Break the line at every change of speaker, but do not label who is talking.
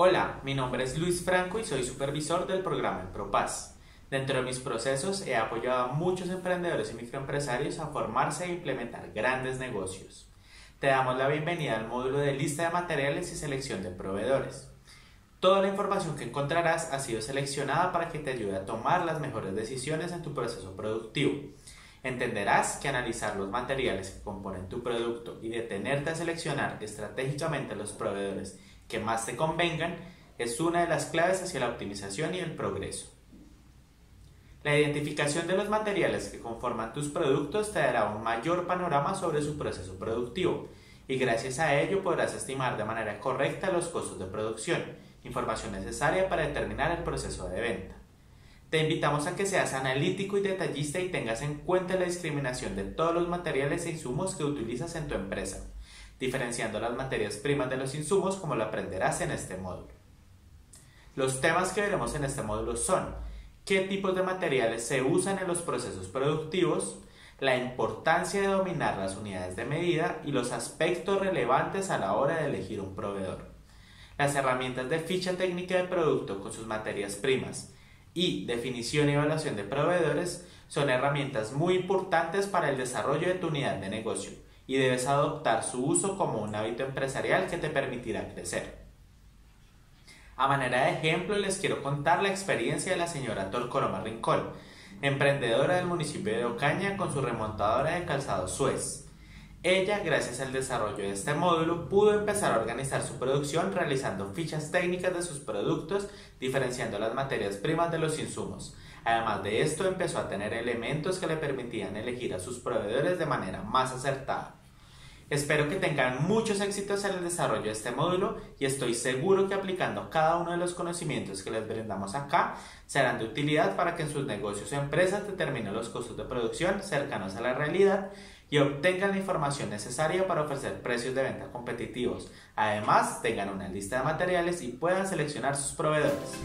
Hola, mi nombre es Luis Franco y soy supervisor del programa El ProPaz. Dentro de mis procesos he apoyado a muchos emprendedores y microempresarios a formarse e implementar grandes negocios. Te damos la bienvenida al módulo de lista de materiales y selección de proveedores. Toda la información que encontrarás ha sido seleccionada para que te ayude a tomar las mejores decisiones en tu proceso productivo. Entenderás que analizar los materiales que componen tu producto y detenerte a seleccionar estratégicamente los proveedores que más te convengan es una de las claves hacia la optimización y el progreso. La identificación de los materiales que conforman tus productos te dará un mayor panorama sobre su proceso productivo y gracias a ello podrás estimar de manera correcta los costos de producción, información necesaria para determinar el proceso de venta. Te invitamos a que seas analítico y detallista y tengas en cuenta la discriminación de todos los materiales e insumos que utilizas en tu empresa diferenciando las materias primas de los insumos como lo aprenderás en este módulo. Los temas que veremos en este módulo son qué tipos de materiales se usan en los procesos productivos, la importancia de dominar las unidades de medida y los aspectos relevantes a la hora de elegir un proveedor. Las herramientas de ficha técnica de producto con sus materias primas y definición y evaluación de proveedores son herramientas muy importantes para el desarrollo de tu unidad de negocio y debes adoptar su uso como un hábito empresarial que te permitirá crecer. A manera de ejemplo, les quiero contar la experiencia de la señora Torcoroma Rincón, emprendedora del municipio de Ocaña con su remontadora de calzado Suez. Ella, gracias al desarrollo de este módulo, pudo empezar a organizar su producción realizando fichas técnicas de sus productos, diferenciando las materias primas de los insumos. Además de esto, empezó a tener elementos que le permitían elegir a sus proveedores de manera más acertada. Espero que tengan muchos éxitos en el desarrollo de este módulo y estoy seguro que aplicando cada uno de los conocimientos que les brindamos acá serán de utilidad para que en sus negocios o empresas determinen los costos de producción cercanos a la realidad y obtengan la información necesaria para ofrecer precios de venta competitivos. Además, tengan una lista de materiales y puedan seleccionar sus proveedores.